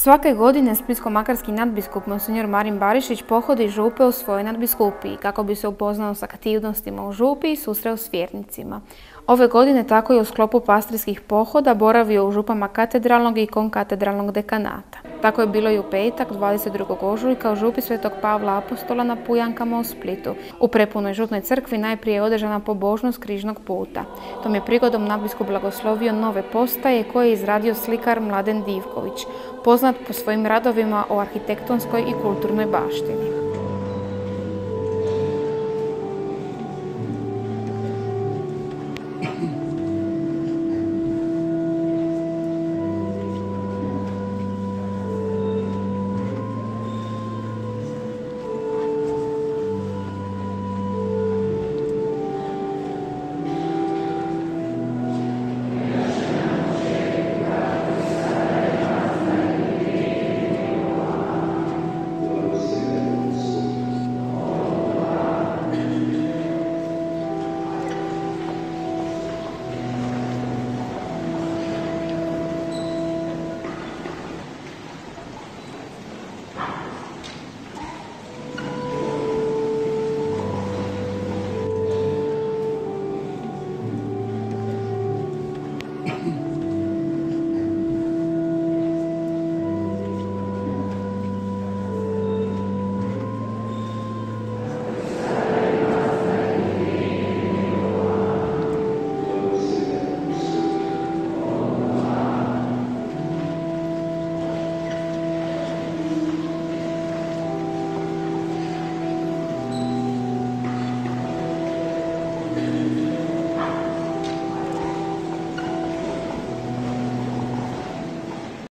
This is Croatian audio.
Svake godine splitsko-makarski nadbiskup Monsignor Marin Barišić pohodi župe u svojoj nadbiskupiji kako bi se upoznao sa aktivnostima u župi i susreo s vjernicima. Ove godine tako je u sklopu pastrijskih pohoda boravio u župama katedralnog i konkatedralnog dekanata. Tako je bilo i u petak 22. ožujka u župi Svetog Pavla Apostola na Pujankama u Splitu. U prepunoj žutnoj crkvi najprije je održana pobožnost križnog puta. Tom je prigodom nadbiskup blagoslovio nove postaje koje je izradio slikar Mladen Divković, poznat po svojim radovima o arhitektonskoj i kulturnoj baštini.